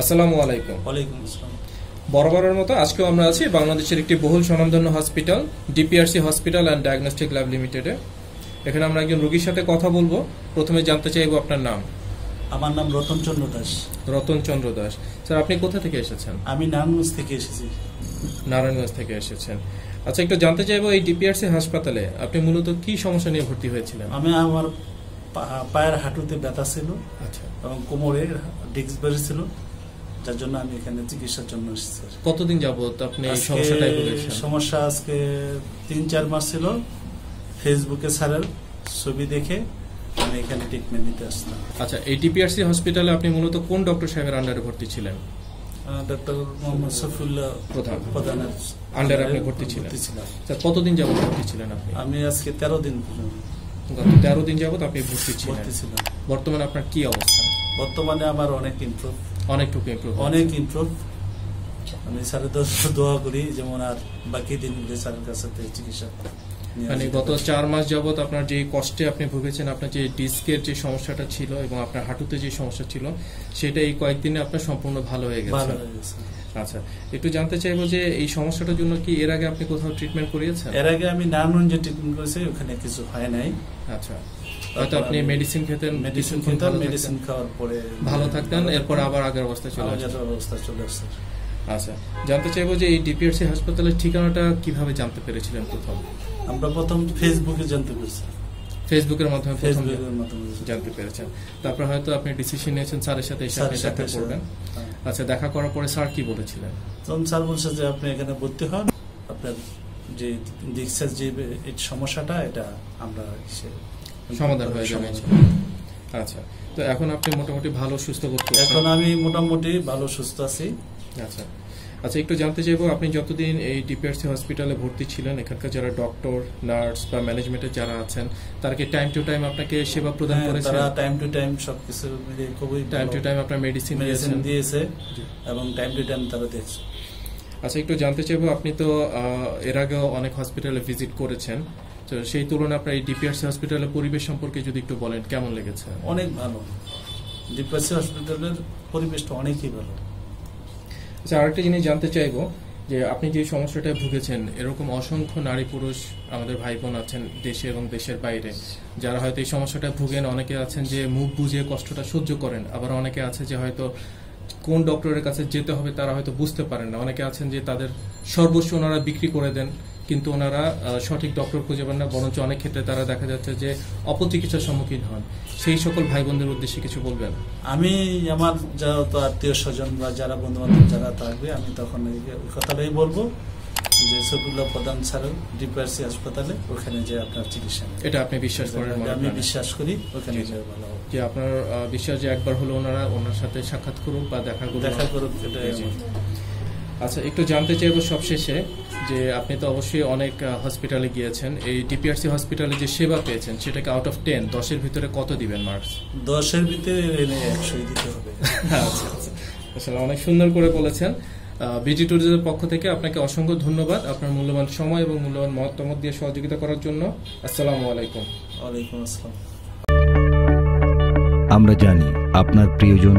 আসসালামু আলাইকুম। ওয়ালাইকুম আসসালাম। বরাবরের মতো আজকেও আমরা আছি বাংলাদেশের একটি বহুল স্বনামধন্য hospital DPRC hospital and diagnostic lab লিমিটেডে। এখানে আমরা একজন রোগীর সাথে কথা বলব। প্রথমে জানতে চাইব আপনার নাম। আমার নাম রতন চন্দ্র দাস। রতন চন্দ্র দাস। স্যার আপনি কোথা থেকে এসেছেন? আমি নারায়ণগঞ্জ থেকে এসেছি। নারায়ণগঞ্জ থেকে এসেছেন। আচ্ছা একটু জানতে চাইব এই ডিপিআরসি হাসপাতালে আপনি মূলত কি সমস্যা নিয়ে ভর্তি হয়েছিলেন? আমি আমার পায়ের হাঁটুতে ব্যথা ছিল আচ্ছা। এবং কোমরে ডিস্ক বেড়েছিল যার জন্য আমি এখানে চিকিৎসার জন্য এসেছি কতদিন যাবত আপনি এই সমস্যাটাই ভুগেছেন? সমস্যা আজকে তিন চার মাস ছিল। ফেসবুকে স্যারের ছবি দেখে আমি এখানে ট্রিটমেন্ট নিতে আসলাম। আচ্ছা এই ডিপিআরসি হসপিটালে আপনি মূলত কোন ডক্টর সাহেবের আন্ডারে ভর্তি ছিলেন? ডক্টর মোহাম্মদ সফিউল্লাহ প্রধান। প্রধানের আন্ডারে আপনি ভর্তি ছিলেন। স্যার কতদিন যাবত ভর্তি ছিলেন আপনি? আমি আজকে তেরো দিন গত তেরো দিন যাবত আপনি ভর্তি ছিলেন। বর্তমানে আপনার কি অবস্থা? বর্তমানে আমার অনেক ইমপ্রুভ অনেকটুকু ইমপ্রুভ অনেক ইমপ্রুভ আমি স্যারের দোয়া- করি, যেমন আর বাকি দিনগুলি স্যারের কাছে চিকিৎসা। মানে গত চার মাস যাবত আপনার যে কষ্টে আপনি ভুগেছেন আপনার যে ডিস্কের যে সমস্যাটা ছিল এবং আপনার হাঁটুতে যে সমস্যা ছিল সেটা এই কয়েকদিনে আপনার সম্পূর্ণ ভালো হয়ে গেছে। আচ্ছা একটু জানতে চাইব যে এই সমস্যাটার জন্য কি এর আগে আপনি কোথাও ট্রিটমেন্ট করিয়েছেন? এর আগে আমি নারায়ণগঞ্জে ট্রিটমেন্ট করেছি ওখানে কিছু হয় নাই। আচ্ছা হয়তো আপনি মেডিসিন খেতেন মেডিসিন ভালো মেডিসিন খাওয়ার পরে ভালো থাকতেন এরপর আবার আগের অবস্থা চলে আসছে। অবস্থা চলে আসছে। আচ্ছা জানতে চাইব যে এই ডিপিআরসি হাসপাতালের ঠিকানাটা কীভাবে জানতে পেরেছিলেন প্রথম? আমরা প্রথম ফেসবুকে জানতে পেরেছি। ফেসবুকের মাধ্যমে ফেসবুকের মাধ্যমে জানতে পেরেছেন। তারপর হয়তো আপনি ডিসিশন নিয়েছেন স্যারের সাথে এসে আপনি সাথে দেখা করবেন। আচ্ছা দেখা করার পরে স্যার কি বলেছিলেন? তখন স্যার বলছে যে আপনি এখানে ভর্তি হন। আপনার যে ডিক্সের যে সমস্যাটা এটা আমরা সমাধান হয়ে যাবে আচ্ছা তো এখন আপনি মোটামুটি ভালো সুস্থ করছেন? এখন আমি মোটামুটি ভালো সুস্থ আছি। আচ্ছা আচ্ছা একটু জানতে চাইব আপনি যতদিন এই ডিপিআরসি হসপিটালে ভর্তি ছিলেন এখানকার যারা ডক্টর নার্স বা ম্যানেজমেন্টের যারা আছেন তারা কি টাইম টু টাইম আপনাকে সেবা প্রদান হ্যাঁ, করেছেন তারা টাইম টু টাইম সবকিছু খুবই টাইম টু টাইম আপনার মেডিসিন মেডিসিন দিয়েছে এবং টাইম টু টাইম তারা দেখছে আচ্ছা একটু জানতে চাইব আপনি তো এর আগেও অনেক হসপিটালে ভিজিট করেছেন তো সেই তুলনায় আপনার এই ডিপিআরসি হসপিটালের পরিবেশ সম্পর্কে যদি একটু বলেন কেমন লেগেছে? অনেক ভালো। ডিপিআরসি হসপিটালের পরিবেশটা অনেকই ভালো। আচ্ছা আরেকটা জিনিস জানতে চাইব, যে আপনি যে সমস্যাটায় ভুগেছেন, এরকম অসংখ্য নারী পুরুষ আমাদের ভাই বোন আছেন দেশে এবং দেশের বাইরে। যারা হয়তো এই সমস্যাটা ভুগেন, অনেকে আছেন যে মুখ বুঝিয়ে কষ্টটা সহ্য করেন। আবার অনেকে আছে যে হয়তো কোন ডক্টরের কাছে যেতে হবে তারা হয়তো বুঝতে পারেন না। অনেকে আছেন যে তাদের সর্বস্ব ওনারা বিক্রি করে দেন। কিন্তু ওনারা সঠিক ডক্টর খুঁজে পান না বরঞ্চ অনেক ক্ষেত্রে তারা দেখা যাচ্ছে যে অপচিকিৎসার সম্মুখীন হন। সেই সকল ভাই বোনদের উদ্দেশ্যে কিছু বলবেন? আমি আমার যারা তো আত্মীয় স্বজন বা যারা বন্ধু বান্ধব যারা থাকবে আমি তখন ওই কথাটাই বলব যে সফিউল্লাহ প্রধান স্যারের ডিপিআরসি হাসপাতালে ওখানে যে আপনার চিকিৎসা এটা আপনি বিশ্বাস করেন আমি বিশ্বাস করি ওখানে। যে ভালো যে আপনার বিশ্বাস যে একবার হলো ওনারা ওনার সাথে সাক্ষাৎ করুক বা দেখা করুক। দেখা করুক। আচ্ছা একটু জানতে চাইব সবশেষে যে আপনি তো অবশ্যই অনেক হসপিটালে গিয়েছেন। এই ডিপিআরসি হসপিটালে যে সেবা পেয়েছেন সেটাকে আউট অফ টেন দশের ভিতরে কত দিবেন মার্কস দশের ভিতরে একশোই দিতে হবে। আচ্ছা আচ্ছা। আসলে অনেক সুন্দর করে বলেছেন। বিজি ট্যুরিজমের পক্ষ থেকে আপনাকে অসংখ্য ধন্যবাদ আপনার মূল্যবান সময় এবং মূল্যবান মতামত দিয়ে সহযোগিতা করার জন্য। আসসালামু আলাইকুম। ওয়ালাইকুম আসসালাম। আমরা জানি আপনার প্রিয়জন